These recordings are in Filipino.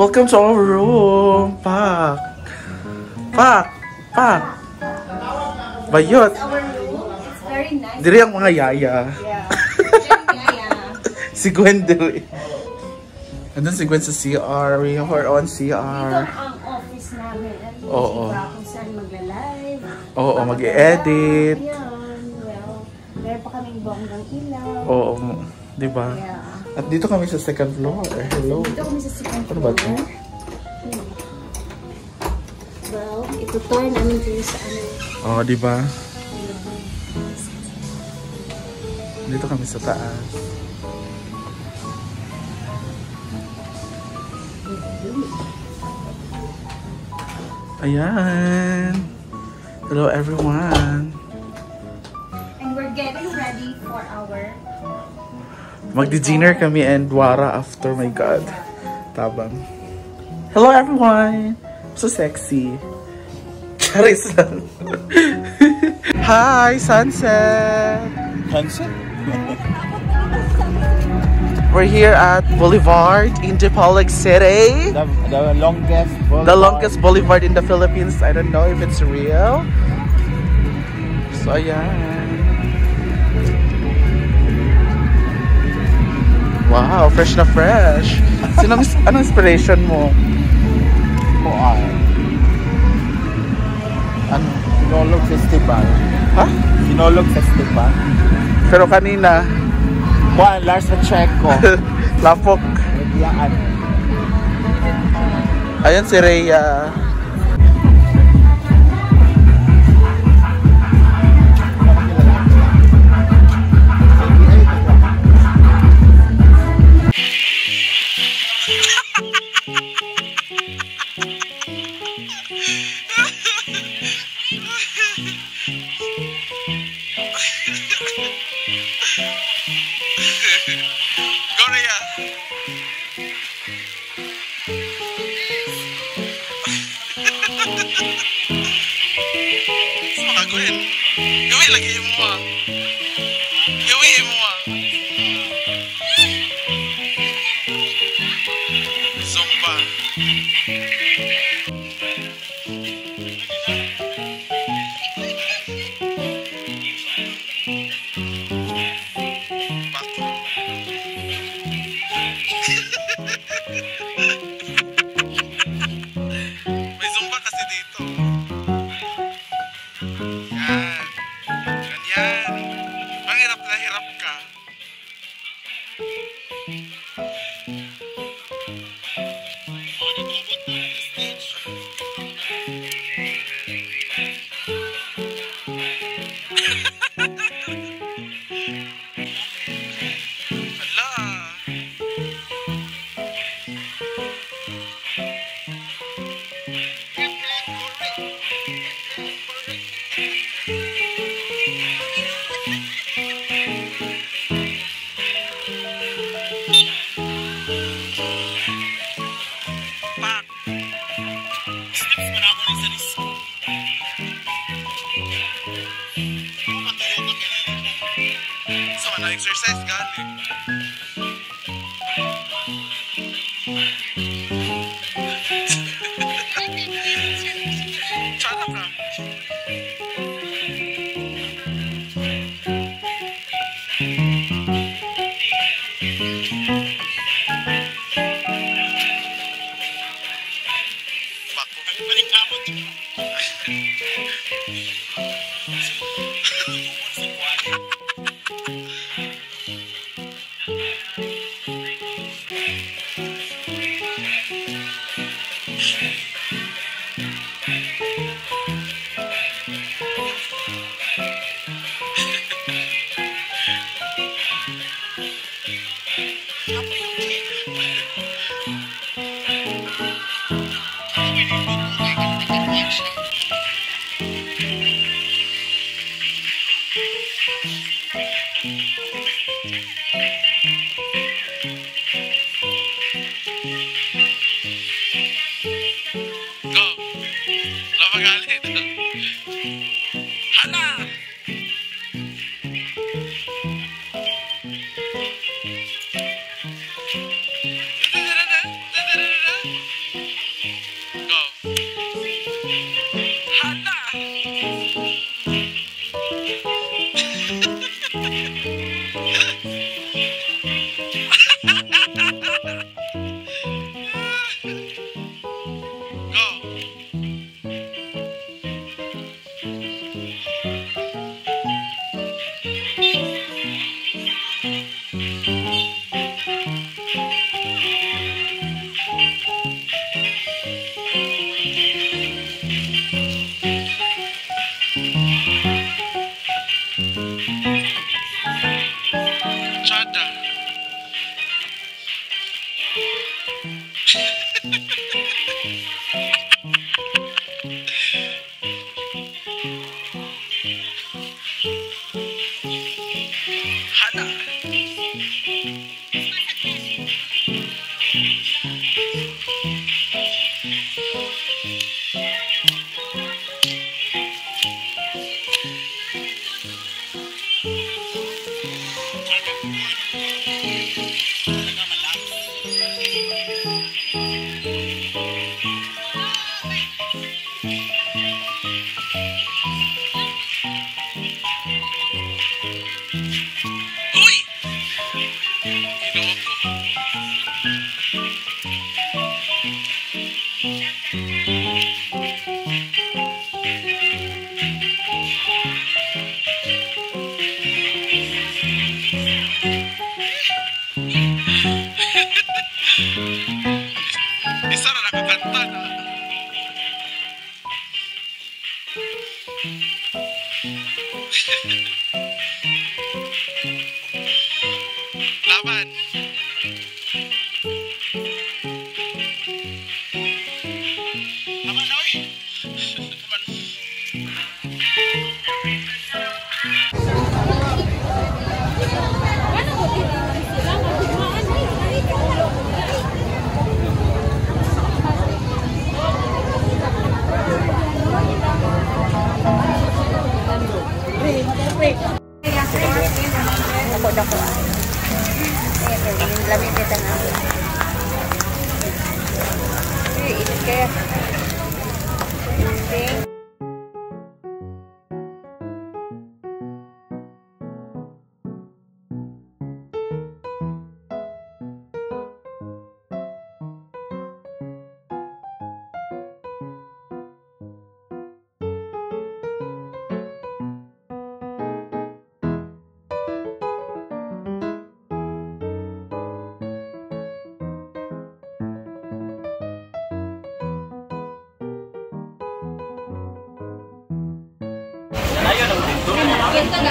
Welcome to our room. Pak. Pak. Pak. Bayot. Nice. Diri ang mga yaya. Yeah. Si Gwen diri. Andun si Gwen sa CR. We have our own Ito CR. ang office namin. At Oo. iba kung saan magla-live. Oo, mag-edit. Yan. Well, meron pa kaming bonggang ilaw. Oo. Di ba? Yeah. At dito kami sa second floor. Hello. Dito kami sa second Ano ba floor. ito? Hmm. Well, ito tour namin dito sa ano. Oo, di ba? Dito kami sa taas. Ayan. Hello everyone. Magdi-dinner kami and wara after my god. Tabang. Hello everyone. So sexy. Charis lang. Hi, sunset. Sunset? We're here at Boulevard in Dipolog City. The, the longest The longest boulevard in the Philippines. I don't know if it's real. So, ayan. Wow, fresh na fresh. Sinong, anong inspiration mo? Kuan. Ano? Sinolog Festival. Ha? Sinolog Festival. Pero kanina, Kuan, Lars Pacheco. lapok. Nagyaan. Ayan si Rhea. Lagi mo ah. Iwi mo ah. Zumba. May zumba kasi dito. exercise gani? Fala pra.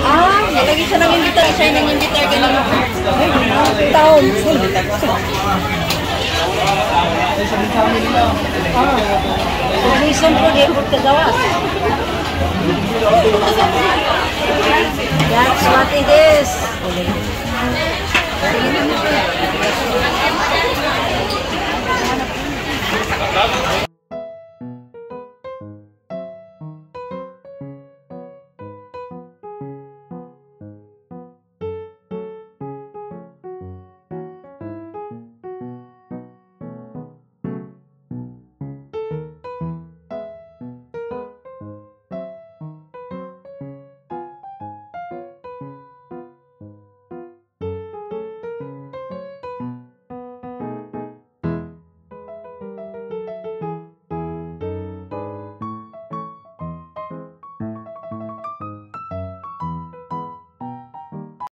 Ah, nalagay siya ng imbitar. Siya ng imbitar ka naman. Taon. Ah. Reason po di po kagawas. That's what it is.